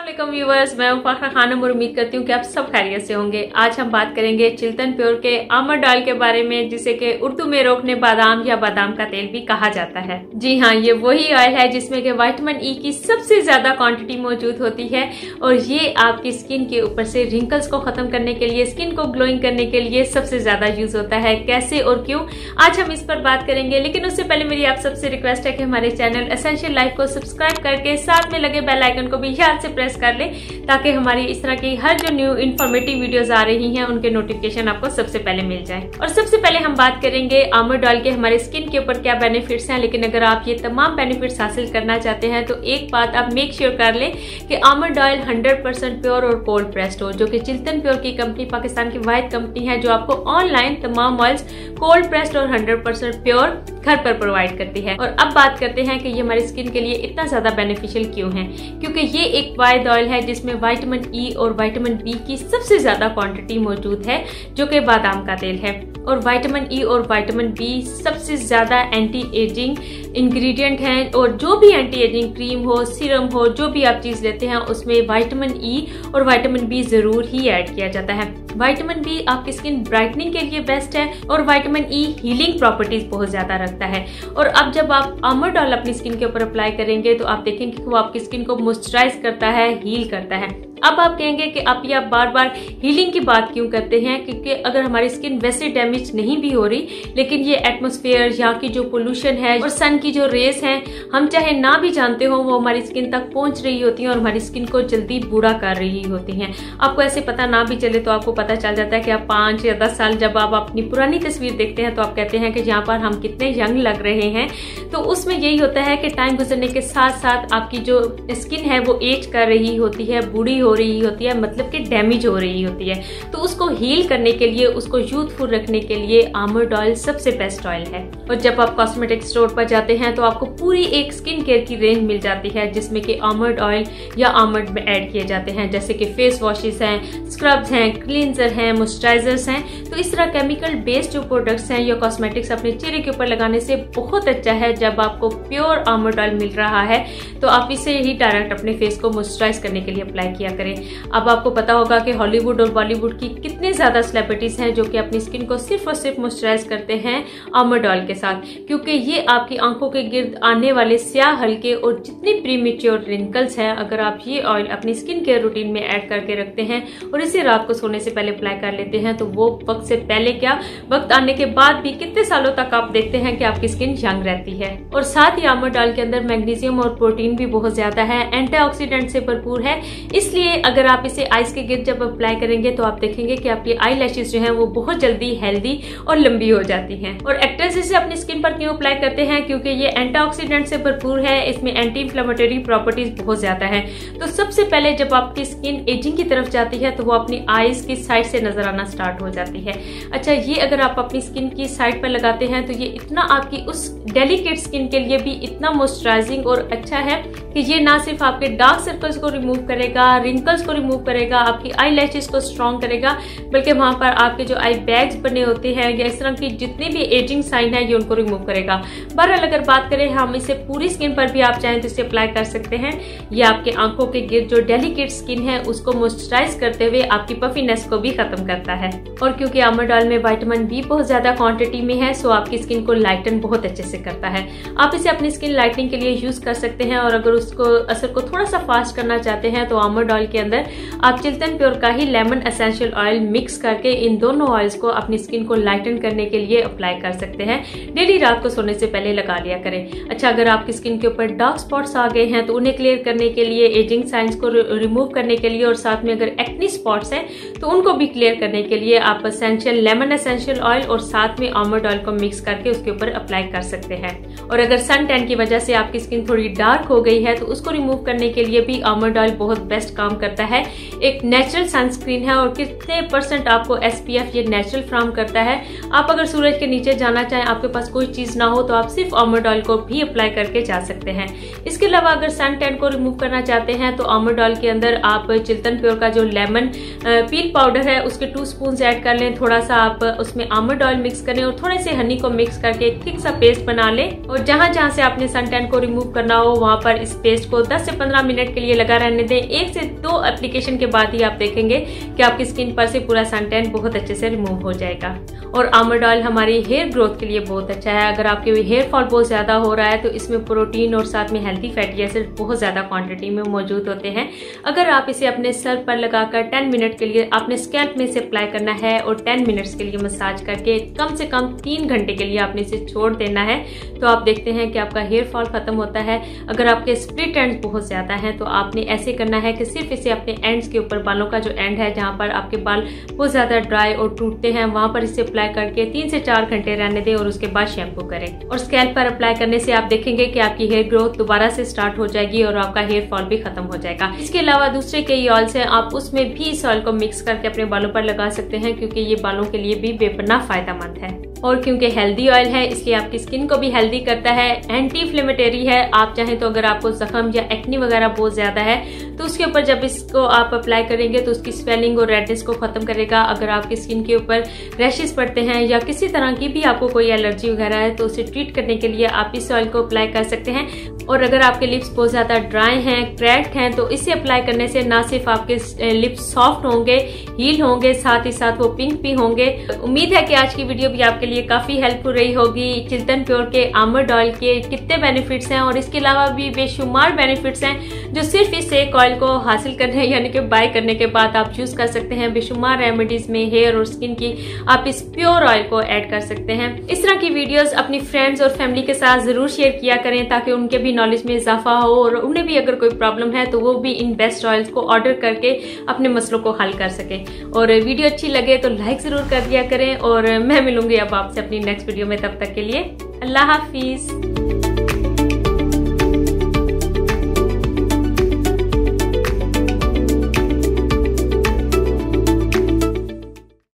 Aslam viewers मैं फाखरा खानम और उम्मीद करती हूँ कि आप सब खैरियत से होंगे। आज हम बात करेंगे चिल्तन प्योर के आमर ऑयल के बारे में, जिसे कि उर्दू में रोकने बादाम या बादाम का तेल भी कहा जाता है। जी हाँ ये वही ऑयल है जिसमें कि वाइटामिन ई की सबसे ज़्यादा क्वांटिटी मौजूद होती है, और ये आपकी स्किन के ऊपर से रिंकल्स को खत्म करने के लिए स्किन को ग्लोइंग करने के लिए सबसे ज़्यादा यूज़ होता है। कैसे और क्यों? आज हम इस पर बात करेंगे, लेकिन उससे पहले मेरी आप सबसे रिक्वेस्ट है कि हमारे चैनल एसेंशियल लाइफ को सब्सक्राइब करके साथ में लगे बेलाइकन को भी याद से प्रेस कर ले, ताकि हमारी इस तरह की हर जो न्यू इन्फॉर्मेटिव वीडियोस आ रही हैं, उनके नोटिफिकेशन आपको सबसे पहले मिल जाए। और सबसे पहले हम बात करेंगे आमर ऑयल के हमारे स्किन के ऊपर क्या बेनिफिट्स हैं, लेकिन अगर आप ये तमाम बेनिफिट्स हासिल करना चाहते हैं तो एक बात आप मेक श्योर कर लें कि आमर ऑयल हंड्रेड प्योर और कोल्ड प्रेस्ड हो, जो कि चिल्तन प्योर की कंपनी पाकिस्तान की वाइड कंपनी है, जो आपको ऑनलाइन तमाम ऑयल्स कोल्ड प्रेस्ड और हंड्रेड प्योर घर पर प्रोवाइड करती है। और अब बात करते हैं कि ये हमारी स्किन के लिए इतना ज़्यादा बेनिफिशियल क्यों है? क्योंकि ये एक वायद ऑयल है जिसमें वाइटामिन ई e और वाइटामिन बी की सबसे ज़्यादा क्वांटिटी मौजूद है, जो कि बादाम का तेल है। और वाइटामिन ई e और वाइटामिन बी सबसे ज़्यादा एंटी एजिंग इंग्रेडिएंट हैं और जो भी एंटी एजिंग क्रीम हो सीरम हो, जो भी आप चीज़ लेते हैं, उसमें वाइटामिन ई e और वाइटामिन बी ज़रूर ही ऐड किया जाता है। वाइटामिन बी आपकी स्किन ब्राइटनिंग के लिए बेस्ट है और वाइटामिन ई हीलिंग प्रॉपर्टीज़ बहुत ज़्यादा रखता है। और अब जब आप आमर डॉल अपनी स्किन के ऊपर अप्लाई करेंगे तो आप देखेंगे कि वो आपकी स्किन को मॉइस्चराइज करता है हील करता है। अब आप कहेंगे कि आप ये बार बार हीलिंग की बात क्यों करते हैं? क्योंकि अगर हमारी स्किन वैसे डैमेज नहीं भी हो रही, लेकिन ये एटमोसफेयर यहाँ की जो पोल्यूशन है और सन की जो रेस है, हम चाहे ना भी जानते हो, वो हमारी स्किन तक पहुँच रही होती है और हमारी स्किन को जल्दी बुरा कर रही होती है। आपको ऐसे पता ना भी चले तो आपको पता चल जाता है कि आप पाँच या दस साल जब आप अपनी पुरानी तस्वीर देखते हैं तो आप कहते हैं कि यहाँ पर हम कितने यंग लग रहे हैं। तो उसमें यही होता है कि टाइम गुजरने के साथ साथ आपकी जो स्किन है, वो एज कर रही होती है, बूढ़ी हो रही होती है मतलब कि डैमेज हो रही होती है। तो उसको हील करने के लिए, उसको यूथफुल रखने के लिए आमर्ड ऑयल सबसे बेस्ट ऑयल है। और जब आप कॉस्मेटिक स्टोर पर जाते हैं तो आपको पूरी एक स्किन केयर की रेंज मिल जाती है, जिसमें कि आमर्ड ऑयल या आमर्ड में एड किए जाते हैं। जैसे कि फेस वॉशेस हैं स्क्रब्स हैं क्लींजर हैं मॉइस्चराइजर्स हैं। तो इस तरह केमिकल बेस्ड जो प्रोडक्ट्स हैं, या कॉस्मेटिक्स अपने चेहरे के ऊपर लगाने से बहुत अच्छा है। जब आपको प्योर आमर्ड ऑयल मिल रहा है तो आप इसे ही डायरेक्ट अपने फेस को मॉइस्चराइज करने के लिए अप्लाई किया करें। अब आपको पता होगा कि हॉलीवुड और बॉलीवुड की कितने ज़्यादा सेलिब्रिटीज हैं जो कि अपनी स्किन को सिर्फ़ और सिर्फ़ मॉइस्चराइज करते हैं आमरडॉल के साथ। क्योंकि ये आपकी आँखों के गिर्द आने वाले स्याह, हल्के और जितने प्रीमेच्योर रिंकल्स हैं, अगर आप ये ऑयल अपनी स्किन केयर रूटीन में ऐड करके रखते हैं और इसे रात को सोने से पहले अप्लाई कर लेते हैं तो वो वक्त से पहले क्या? वक्त आने के बाद भी कितने सालों तक आप देखते हैं कि आपकी स्किन यंग रहती है। और साथ ही आमरडॉल के अंदर मैग्नीशियम और प्रोटीन भी बहुत ज़्यादा है। एंटीऑक्सीडेंट से भरपूर है। इसलिए अगर आप इसे आइस के गिर्द जब अप्लाई करेंगे तो आप देखेंगे कि आपकी आई लैशेज जो है, वो बहुत जल्दी हेल्दी और लंबी हो जाती हैं। और एक्टर्स इसे अपनी स्किन पर क्यों अप्लाई करते हैं? क्योंकि ये एंटीऑक्सीडेंट से भरपूर है, इसमें एंटी इन्फ्लेमेटरी प्रॉपर्टीज़ बहुत ज़्यादा है। तो सबसे पहले जब आपकी स्किन एजिंग की तरफ़ जाती है तो वो अपनी आईज की साइड से नज़र आना स्टार्ट हो जाती है। अच्छा ये अगर आप अपनी स्किन की साइड पर लगाते हैं तो ये इतना आपकी उस डेलिकेट स्किन के लिए भी इतना मॉइस्चराइजिंग और अच्छा है कि ये ना सिर्फ़ आपके डार्क सर्कल्स को रिमूव करेगा रिंकल्स को रिमूव करेगा, आपकी आई लैशेज को स्ट्रॉन्ग करेगा, बल्कि वहाँ पर आपके जो आई बैग्स बने होते हैं या इस तरह की जितनी भी एजिंग साइन है, ये उनको रिमूव करेगा। बहरहाल अगर बात करें, हम इसे पूरी स्किन पर भी आप चाहें तो इसे अप्लाई कर सकते हैं। ये आपके आँखों के गिर, जो डेलीकेट स्किन है, उसको मॉइस्चराइज करते हुए आपकी पफीनेस को भी खत्म करता है। और क्योंकि आमरडाल में वाइटामिन बी बहुत ज़्यादा क्वांटिटी में है सो आपकी स्किन को लाइटन बहुत अच्छे से करता है। आप इसे अपनी स्किन लाइटनिंग के लिए यूज़ कर सकते हैं, और अगर उसको, असर को थोड़ा सा फास्ट करना चाहते हैं तो आमरडॉल के अंदर। आप चिल्तन प्योर का ही लेमन एसेंशियल ऑयल मिक्स करके इन दोनों ऑयल्स को अपनी स्किन को लाइटन करने के लिए अप्लाई कर सकते हैं। डेली रात को सोने से पहले लगा लिया करें। अच्छा अगर आपकी स्किन के ऊपर डार्क स्पॉट्स आ गए हैं तो उन्हें क्लियर करने के लिए एजिंग साइंस को रिमूव करने के लिए और साथ में अगर एक्नी स्पॉट्स हैं तो उनको भी क्लियर करने के लिए आप असेंशियल लेमन एसेंशियल ऑयल और साथ में ऑमर्ड ऑयल को मिक्स करके उसके ऊपर अप्लाई कर सकते हैं। और अगर सन टैन की वजह से आपकी स्किन थोड़ी डार्क हो गई है तो उसको रिमूव करने के लिए भी ऑमर्ड ऑयल बहुत बेस्ट काम करता है। एक नेचुरल सनस्क्रीन है और कितने परसेंट आपको एसपीएफ ये नेचुरल फ्राम करता है। आप अगर सूरज के नीचे जाना चाहें, आपके पास कोई चीज़ ना हो तो आप सिर्फ़ ऑमर्ड ऑयल को भी अप्लाई करके जा सकते हैं। इसके अलावा अगर सन टैन को रिमूव करना चाहते हैं तो ऑमर्ड ऑयल के अंदर आप चिल्तन प्योर का जो लेमन पील पाउडर है, उसके टू स्पून ऐड कर लें। थोड़ा सा आप उसमें आमर्ड ऑयल मिक्स करें और थोड़े से हनी को मिक्स करके एक थिक सा पेस्ट बना लें और जहाँ जहाँ से आपने सन टैन को रिमूव करना हो, वहाँ पर इस पेस्ट को 10 से 15 मिनट के लिए लगा रहने दें। एक से दो एप्लीकेशन के बाद ही आप देखेंगे कि आपकी स्किन पर से पूरा सन टैन बहुत अच्छे से रिमूव हो जाएगा। और आमंड ऑयल हमारी हेयर ग्रोथ के लिए बहुत अच्छा है। अगर आपके हेयर फॉल बहुत ज़्यादा हो रहा है तो इसमें प्रोटीन और साथ में हेल्थी फैटी एसिड बहुत ज़्यादा क्वांटिटी में मौजूद होते हैं। अगर आप इसे अपने सर पर लगाकर 10 मिनट के लिए अपने स्कैल्प में से अप्लाई करना है और 10 मिनट्स के लिए मसाज करके कम से कम तीन घंटे के लिए आपने इसे छोड़ देना है तो आप देखते हैं कि आपका हेयर फॉल खत्म होता है। अगर आपके स्प्लिट एंड बहुत ज़्यादा है तो आपने ऐसे करना है कि सिर्फ़ इसे अपने एंड्स के ऊपर, बालों का जो एंड है, जहाँ पर आपके बाल बहुत ज़्यादा ड्राई और टूटते हैं, वहाँ पर इसे अप्लाई करके तीन से चार घंटे रहने दें और उसके बाद शैम्पू करें। और स्कैल्प पर अप्लाई करने से आप देखेंगे कि आपकी हेयर ग्रोथ दोबारा से स्टार्ट हो जाएगी और आपका हेयर फॉल भी खत्म हो जाएगा। इसके अलावा दूसरे कई ऑयल्स हैं, आप उसमें भी इस ऑयल को मिक्स करके अपने बालों पर लगा सकते हैं, क्योंकि ये बालों के लिए भी बेपना फ़ायदेमंद है। और क्योंकि हेल्दी ऑयल है, इसलिए आपकी स्किन को भी हेल्दी करता है। एंटी फ्लेमेटरी है, आप चाहें तो अगर आपको जख्म या एक्नी वगैरह बहुत ज़्यादा है तो उसके ऊपर जब इसको आप अप्लाई करेंगे तो उसकी स्वेलिंग और रेडनेस को खत्म करेगा। अगर आपकी स्किन के ऊपर रैशेस पड़ते हैं या किसी तरह की भी आपको कोई एलर्जी वगैरह है तो उसे ट्रीट करने के लिए आप इस ऑयल को अप्लाई कर सकते हैं। और अगर आपके लिप्स बहुत ज़्यादा ड्राई हैं क्रैक्ड हैं तो इसे अप्लाई करने से ना सिर्फ़ आपके लिप्स सॉफ्ट होंगे हील होंगे, साथ ही साथ वो पिंक भी होंगे। उम्मीद है कि आज की वीडियो भी आपके लिए काफ़ी हेल्पफुल रही होगी। चिल्तन प्योर के आमर्ड ऑयल के कितने बेनिफिट्स हैं और इसके अलावा भी बेशुमार बेनिफिट्स हैं, जो सिर्फ़ इस एक ऑयल को हासिल करने, यानी कि बाय करने के बाद आप यूज़ कर सकते हैं। बेशुमार रेमेडीज में हेयर और स्किन की आप इस प्योर ऑयल को ऐड कर सकते हैं। इस तरह की वीडियोस अपनी फ्रेंड्स और फैमिली के साथ ज़रूर शेयर किया करें ताकि उनके भी नॉलेज में इजाफा हो और उन्हें भी अगर कोई प्रॉब्लम है तो वो भी इन बेस्ट ऑयल्स को ऑर्डर करके अपने मसलों को हल कर सके। और वीडियो अच्छी लगे तो लाइक ज़रूर कर दिया करें और मैं मिलूँगी अब आपसे अपनी नेक्स्ट वीडियो में। तब तक के लिए अल्लाह हाफिज़।